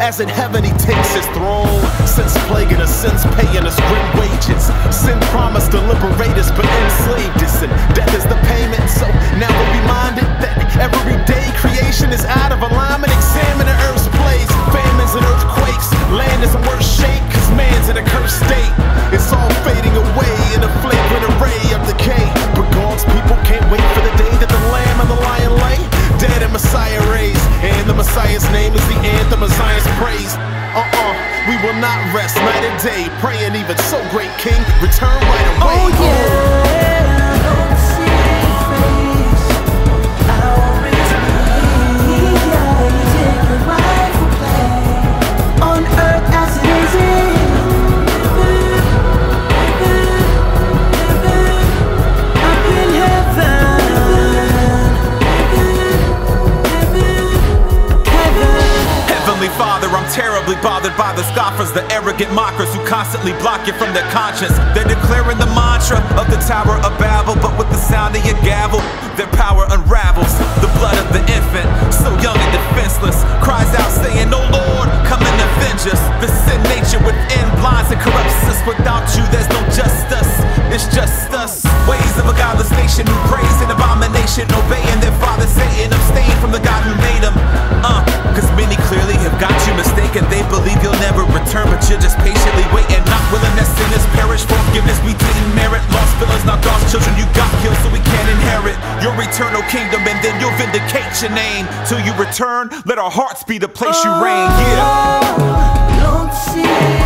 as in heaven he takes his throne. Since plaguing us, since paying us Uh-uh, we will not rest night and day. Praying even so, great King, return right away. Oh yeah, Bothered by the scoffers, the arrogant mockers who constantly block you from their conscience. They're declaring the mantra of the Tower of Babel, but with the sound of your gavel, their power unravels. Eternal kingdom, and then you'll vindicate your name. Till you return, let our hearts be the place you reign. Yeah. Oh, don't see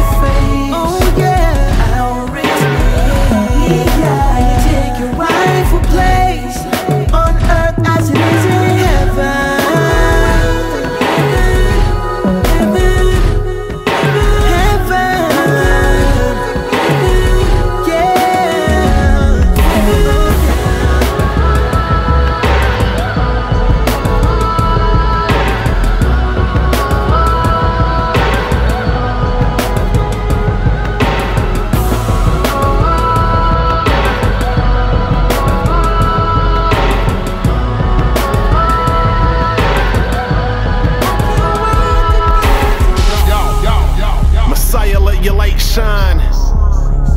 shine.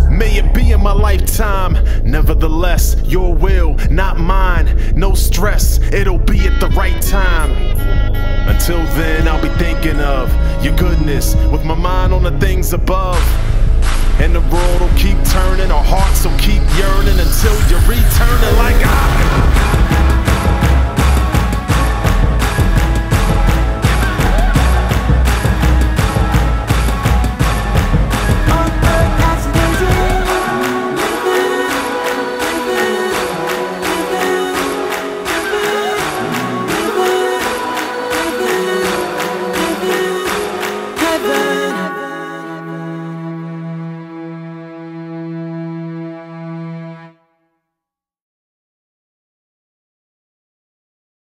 May it be in my lifetime. Nevertheless, your will, not mine. No stress, it'll be at the right time. Until then, I'll be thinking of your goodness with my mind on the things above. And the world will keep turning, our hearts will keep yearning until you're returning like I.